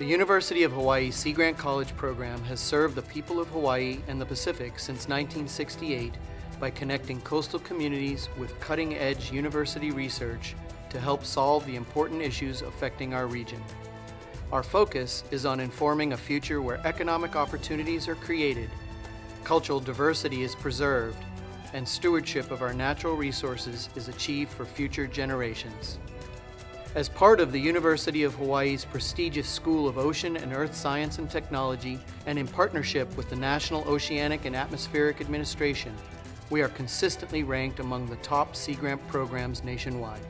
The University of Hawaii Sea Grant College program has served the people of Hawaii and the Pacific since 1968 by connecting coastal communities with cutting-edge university research to help solve the important issues affecting our region. Our focus is on informing a future where economic opportunities are created, cultural diversity is preserved, and stewardship of our natural resources is achieved for future generations. As part of the University of Hawaii's prestigious School of Ocean and Earth Science and Technology, and in partnership with the National Oceanic and Atmospheric Administration, we are consistently ranked among the top Sea Grant programs nationwide.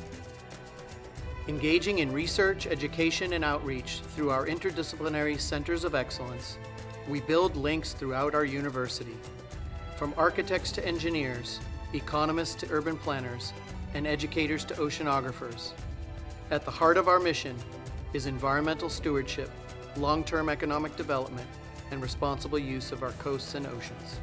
Engaging in research, education, and outreach through our interdisciplinary centers of excellence, we build links throughout our university. From architects to engineers, economists to urban planners, and educators to oceanographers, at the heart of our mission is environmental stewardship, long-term economic development, and responsible use of our coasts and oceans.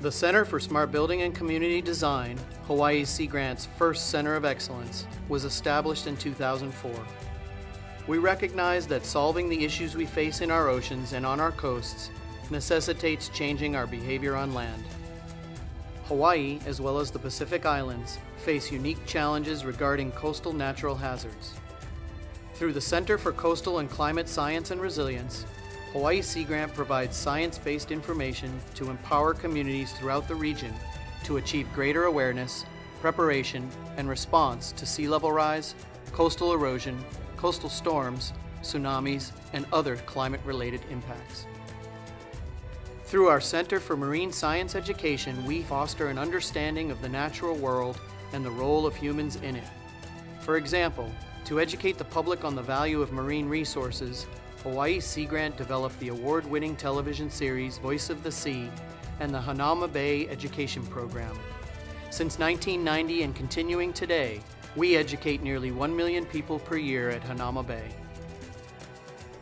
The Center for Smart Building and Community Design, Hawaii Sea Grant's first Center of Excellence, was established in 2004. We recognize that solving the issues we face in our oceans and on our coasts necessitates changing our behavior on land. Hawaii, as well as the Pacific Islands, face unique challenges regarding coastal natural hazards. Through the Center for Coastal and Climate Science and Resilience, Hawaii Sea Grant provides science-based information to empower communities throughout the region to achieve greater awareness, preparation, and response to sea level rise, coastal erosion, coastal storms, tsunamis, and other climate-related impacts. Through our Center for Marine Science Education, we foster an understanding of the natural world and the role of humans in it. For example, to educate the public on the value of marine resources, Hawaii Sea Grant developed the award-winning television series Voice of the Sea and the Hanauma Bay Education Program. Since 1990 and continuing today, we educate nearly 1 million people per year at Hanauma Bay.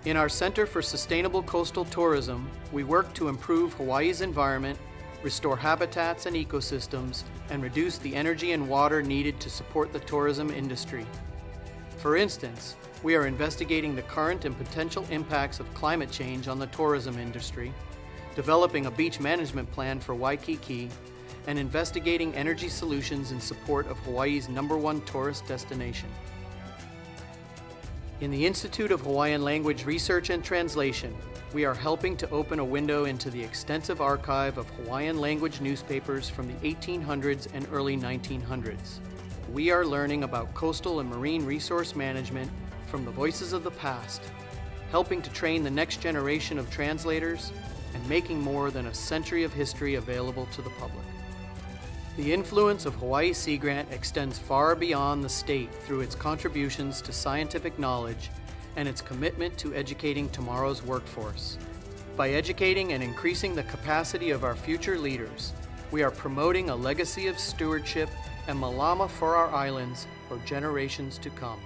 In our Center for Sustainable Coastal Tourism, we work to improve Hawaii's environment, restore habitats and ecosystems, and reduce the energy and water needed to support the tourism industry. For instance, we are investigating the current and potential impacts of climate change on the tourism industry, developing a beach management plan for Waikiki, and investigating energy solutions in support of Hawaii's number one tourist destination. In the Institute of Hawaiian Language Research and Translation, we are helping to open a window into the extensive archive of Hawaiian language newspapers from the 1800s and early 1900s. We are learning about coastal and marine resource management from the voices of the past, helping to train the next generation of translators and making more than a century of history available to the public. The influence of Hawaii Sea Grant extends far beyond the state through its contributions to scientific knowledge and its commitment to educating tomorrow's workforce. By educating and increasing the capacity of our future leaders, we are promoting a legacy of stewardship and malama for our islands for generations to come.